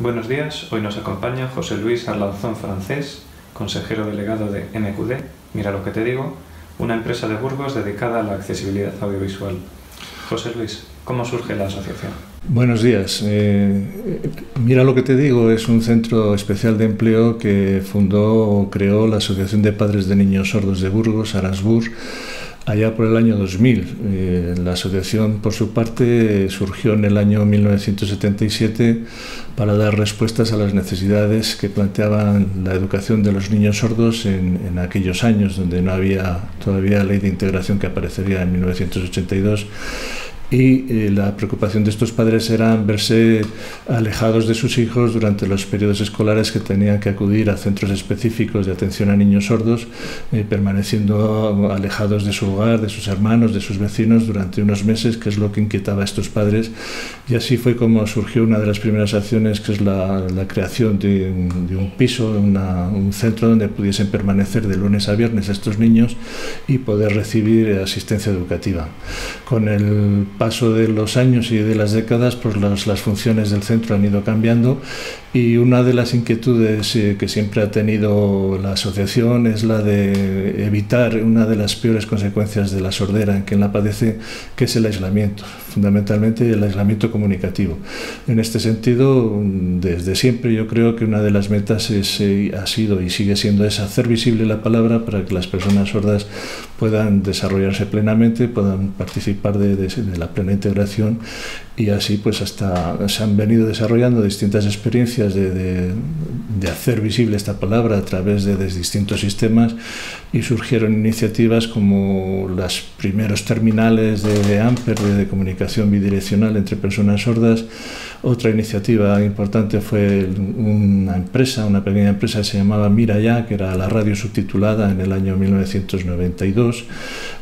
Buenos días, hoy nos acompaña José Luis Arlanzón Francés, consejero delegado de MQD, mira lo que te digo, una empresa de Burgos dedicada a la accesibilidad audiovisual. José Luis, ¿cómo surge la asociación? Buenos días. Eh, mira lo que te digo, es un centro especial de empleo que fundó o creó la Asociación de Padres de Niños Sordos de Burgos, Arasbur, allá por el año 2000. Eh, la asociación, por su parte, surgió en el año 1977 para dar respuestas a las necesidades que planteaban la educación de los niños sordos en, en aquellos años, donde no había todavía ley de integración que aparecería en 1982 y eh, la preocupación de estos padres era verse alejados de sus hijos durante los periodos escolares que tenían que acudir a centros específicos de atención a niños sordos, eh, permaneciendo alejados de su hogar, de sus hermanos, de sus vecinos durante unos meses, que es lo que inquietaba a estos padres. Y así fue como surgió una de las primeras acciones, que es la, la creación de, de, un piso, una, un centro donde pudiesen permanecer de lunes a viernes estos niños y poder recibir asistencia educativa. Con el paso de los años y de las décadas, pues las, las funciones del centro han ido cambiando y una de las inquietudes eh, que siempre ha tenido la asociación es la de evitar una de las peores consecuencias de la sordera en quien la padece, que es el aislamiento, fundamentalmente el aislamiento comunicativo. En este sentido, desde siempre yo creo que una de las metas es, eh, ha sido y sigue siendo es hacer visible la palabra para que las personas sordas puedan desarrollarse plenamente, puedan participar de, de, de la plena integración y así pues hasta se han venido desarrollando distintas experiencias de, de, de hacer visible esta palabra a través de, de, distintos sistemas y surgieron iniciativas como los primeros terminales de, Amper de, comunicación bidireccional entre personas sordas. Otra iniciativa importante fue una empresa, una pequeña empresa que se llamaba Mira Ya, que era la radio subtitulada en el año 1992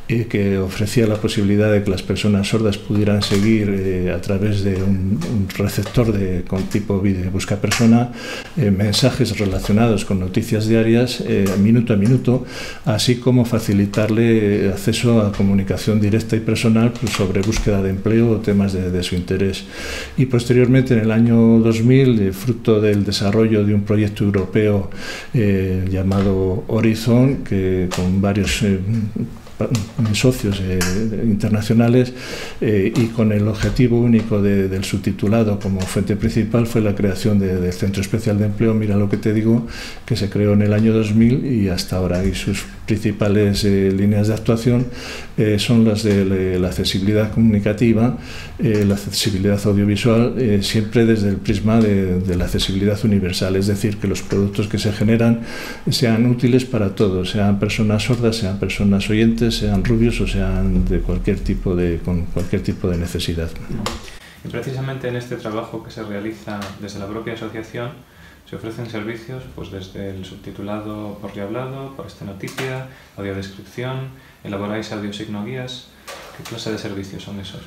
y que ofrecía la posibilidad de que las personas sordas pudieran seguir eh, a través de un, un, receptor de, con tipo video busca persona eh, mensajes relacionados con noticias diarias eh, minuto a minuto, así como facilitarle acceso a comunicación directa y personal pues, sobre búsqueda de empleo o temas de, de, su interés. Y posteriormente, en el año 2000, eh, fruto del desarrollo de un proyecto europeo eh, llamado Horizon, que con varios socios eh, internacionales eh, y con el objetivo único de, del subtitulado como fuente principal fue la creación de, del Centro Especial de Empleo, mira lo que te digo, que se creó en el año 2000 y hasta ahora. Y sus principales eh, líneas de actuación eh, son las de la accesibilidad comunicativa, eh, la accesibilidad audiovisual, eh, siempre desde el prisma de, de la accesibilidad universal, es decir, que los productos que se generan sean útiles para todos, sean personas sordas, sean personas oyentes, sean rubios o sean de cualquier tipo de, con cualquier tipo de necesidad. Y precisamente en este trabajo que se realiza desde la propia asociación, se ofrecen servicios pues desde el subtitulado por hablado, por esta noticia, audiodescripción, elaboráis audiosigno guías. ¿Qué clase de servicios son esos?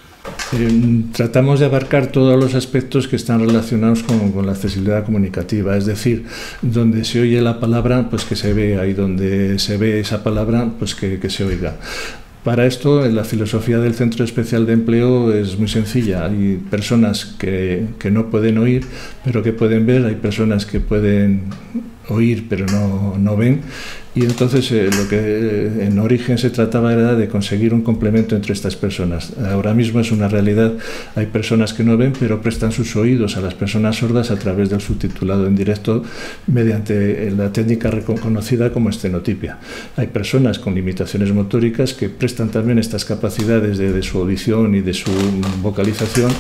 Eh, tratamos de abarcar todos los aspectos que están relacionados con, la accesibilidad comunicativa, es decir, donde se oye la palabra, pues que se vea, y donde se ve esa palabra, pues que se oiga. Para esto, la filosofía del Centro Especial de Empleo es muy sencilla. Hay personas que, que no pueden oír, pero que pueden ver. Hay personas que pueden oír, pero no, no ven. Y entonces eh, lo que eh, en origen se trataba era de conseguir un complemento entre estas personas. Ahora mismo es una realidad, hay personas que no ven, pero prestan sus oídos a las personas sordas a través del subtitulado en directo mediante eh, la técnica reconocida como estenotipia. Hay personas con limitaciones motóricas que prestan también estas capacidades de, de su audición y de su vocalización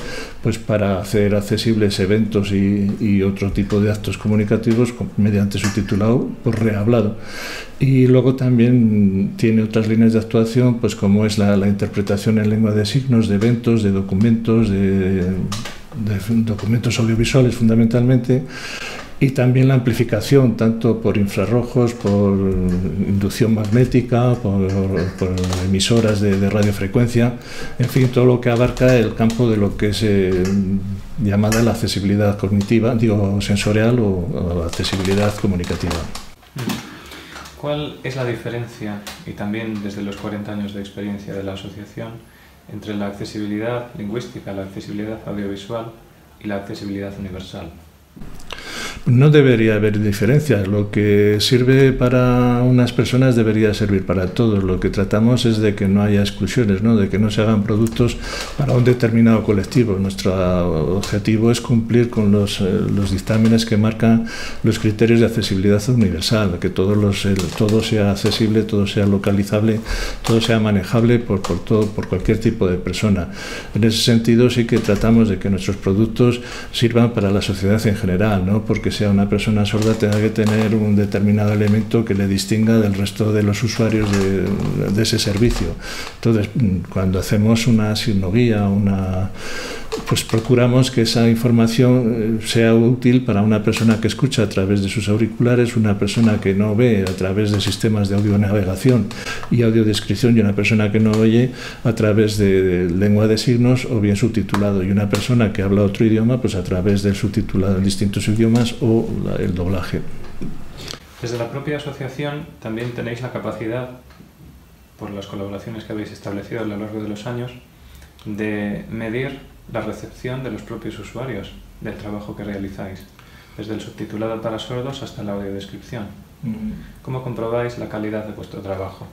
pues para hacer accesibles eventos y, y otro tipo de actos comunicativos mediante subtitulado por rehablado. Y luego también tiene otras líneas de actuación, pues como es la, interpretación en lengua de signos, de eventos, de documentos, de documentos audiovisuales fundamentalmente, y también la amplificación, tanto por infrarrojos, por inducción magnética, por, emisoras de, radiofrecuencia, en fin, todo lo que abarca el campo de lo que es eh, llamada la accesibilidad cognitiva, digo, sensorial o accesibilidad comunicativa. ¿Cuál es la diferencia, y también desde los 40 años de experiencia de la asociación, entre la accesibilidad lingüística, la accesibilidad audiovisual y la accesibilidad universal? No debería haber diferencias. Lo que sirve para unas personas debería servir para todos. Lo que tratamos es de que no haya exclusiones, ¿no? de que no se hagan productos para un determinado colectivo. Nuestro objetivo es cumplir con los, eh, dictámenes que marcan los criterios de accesibilidad universal, que todos los, todo sea accesible, todo sea localizable, todo sea manejable por, por, todo, por cualquier tipo de persona. En ese sentido sí que tratamos de que nuestros productos sirvan para la sociedad en general, ¿no? porque sea una persona sorda tenga que tener un determinado elemento que le distinga del resto de los usuarios de, ese servicio. Entonces, cuando hacemos una signoguía, una pues procuramos que esa información eh, sea útil para una persona que escucha a través de sus auriculares, una persona que no ve a través de sistemas de audionavegación y audiodescripción y una persona que no oye a través de, lengua de signos o bien subtitulado y una persona que habla otro idioma pues a través del subtitulado en distintos idiomas o el doblaje. Desde la propia asociación también tenéis la capacidad, por las colaboraciones que habéis establecido a lo largo de los años, de medir la recepción de los propios usuarios del trabajo que realizáis, desde el subtitulado para sordos hasta la audiodescripción. ¿Cómo comprobáis la calidad de vuestro trabajo?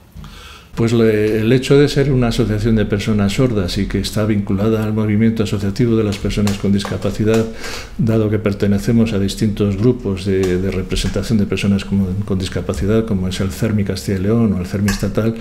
Pues el hecho de ser una asociación de personas sordas y que está vinculada al movimiento asociativo de las personas con discapacidad, dado que pertenecemos a distintos grupos de, representación de personas con, discapacidad, como es el CERMI Castilla y León o el CERMI estatal,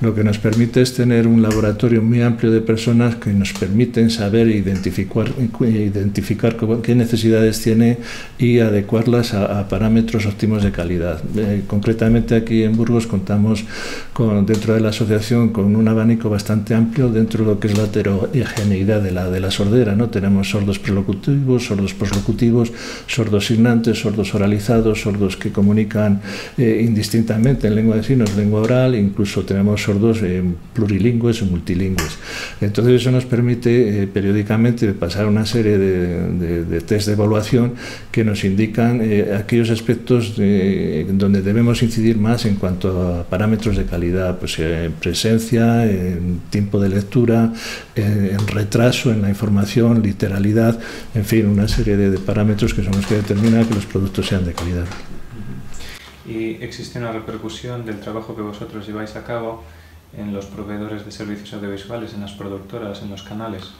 lo que nos permite es tener un laboratorio muy amplio de personas que nos permiten saber e identificar, identificar qué necesidades tiene y adecuarlas a, parámetros óptimos de calidad. Eh, concretamente aquí en Burgos contamos con, dentro de la asociación con un abanico bastante amplio dentro de lo que es la heterogeneidad de la, de la sordera. ¿no? Tenemos sordos prelocutivos, sordos poslocutivos, sordos signantes, sordos oralizados, sordos que comunican eh, indistintamente en lengua de signos, lengua oral, incluso tenemos sordos eh, plurilingües o multilingües. Entonces eso nos permite eh, periódicamente pasar una serie de, de, test de evaluación que nos indican aquellos aspectos donde debemos incidir más en cuanto a parámetros de calidad, pues en presencia, en tiempo de lectura, en, retraso en la información, literalidad, en fin, una serie de, parámetros que son los que determinan que los productos sean de calidad. ¿Y existe una repercusión del trabajo que vosotros lleváis a cabo en los proveedores de servicios audiovisuales, en las productoras, en los canales?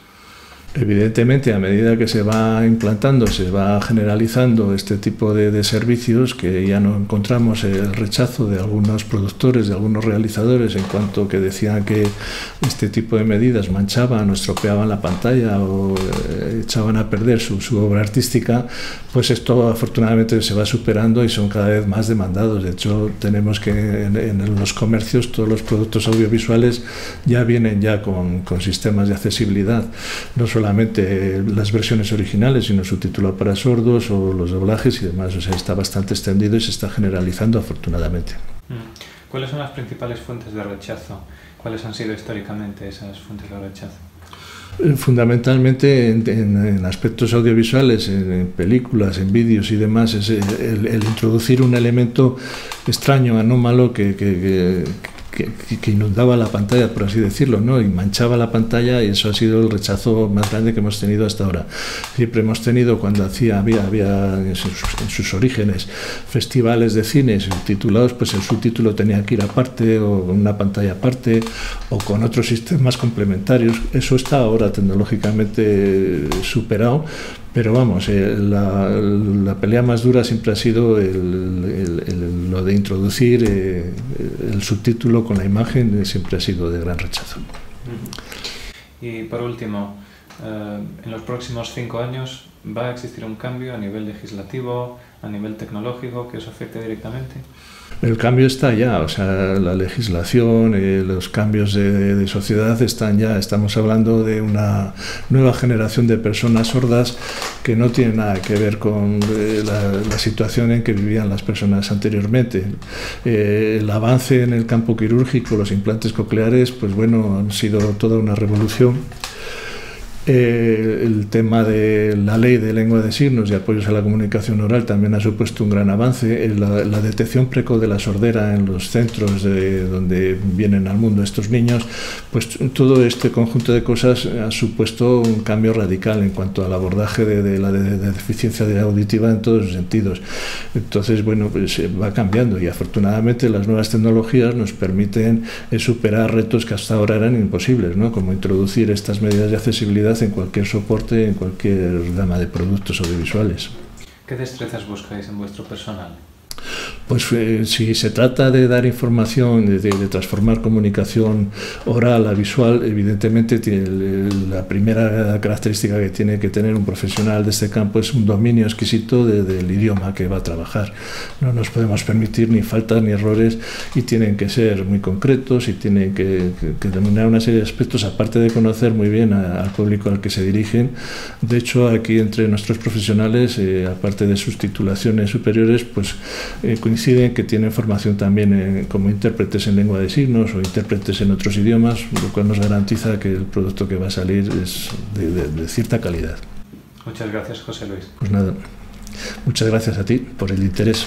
Evidentemente, a medida que se va implantando, se va generalizando este tipo de, servicios, que ya no encontramos el rechazo de algunos productores, de algunos realizadores, en cuanto que decían que este tipo de medidas manchaban o estropeaban la pantalla o eh, echaban a perder su, obra artística, pues esto afortunadamente se va superando y son cada vez más demandados. De hecho, tenemos que en, los comercios todos los productos audiovisuales ya vienen ya con, con sistemas de accesibilidad. No solamente las versiones originales, sino subtitulado para sordos o los doblajes y demás. O sea, está bastante extendido y se está generalizando afortunadamente. Mm. ¿Cuáles son las principales fuentes de rechazo? ¿Cuáles han sido históricamente esas fuentes de rechazo? Eh, fundamentalmente en, aspectos audiovisuales, en, películas, en vídeos y demás, es el, introducir un elemento extraño, anómalo, que, que, que, inundaba la pantalla, por así decirlo, ¿no? y manchaba la pantalla y eso ha sido el rechazo más grande que hemos tenido hasta ahora. Siempre hemos tenido, cuando hacía, había, había en sus, orígenes festivales de cine titulados, pues el subtítulo tenía que ir aparte o una pantalla aparte o con otros sistemas complementarios. Eso está ahora tecnológicamente superado, pero vamos, eh, la, pelea más dura siempre ha sido lo de introducir eh, el subtítulo con la imagen, siempre ha sido de gran rechazo. Y por último, eh, en los próximos cinco años, ¿va a existir un cambio a nivel legislativo, a nivel tecnológico que os afecte directamente? El cambio está ya, o sea, la legislación, eh, los cambios de, sociedad están ya. Estamos hablando de una nueva generación de personas sordas que no tiene nada que ver con eh, la, situación en que vivían las personas anteriormente. Eh, el avance en el campo quirúrgico, los implantes cocleares, pues bueno, han sido toda una revolución Eh, el tema de la ley de lengua de signos y apoyos a la comunicación oral también ha supuesto un gran avance. Eh, la, la detección precoz de la sordera en los centros de, donde vienen al mundo estos niños, pues todo este conjunto de cosas ha supuesto un cambio radical en cuanto al abordaje de, de la de, de deficiencia auditiva en todos los sentidos. Entonces, bueno, pues va cambiando y afortunadamente las nuevas tecnologías nos permiten eh, superar retos que hasta ahora eran imposibles, ¿no? como introducir estas medidas de accesibilidad en cualquier soporte, en cualquier gama de productos audiovisuales. ¿Qué destrezas buscáis en vuestro personal? Pues eh, si se trata de dar información, de, de, transformar comunicación oral a visual, evidentemente tiene, la primera característica que tiene que tener un profesional de este campo es un dominio exquisito de, del idioma que va a trabajar. No nos podemos permitir ni faltas ni errores y tienen que ser muy concretos y tienen que, que, que dominar una serie de aspectos, aparte de conocer muy bien a, al público al que se dirigen. De hecho, aquí entre nuestros profesionales, eh, aparte de sus titulaciones superiores, pues eh, coinciden que tienen formación también en, como intérpretes en lengua de signos o intérpretes en otros idiomas, lo cual nos garantiza que el producto que va a salir es de, de, de cierta calidad. Muchas gracias, José Luis. Pues nada, muchas gracias a ti por el interés.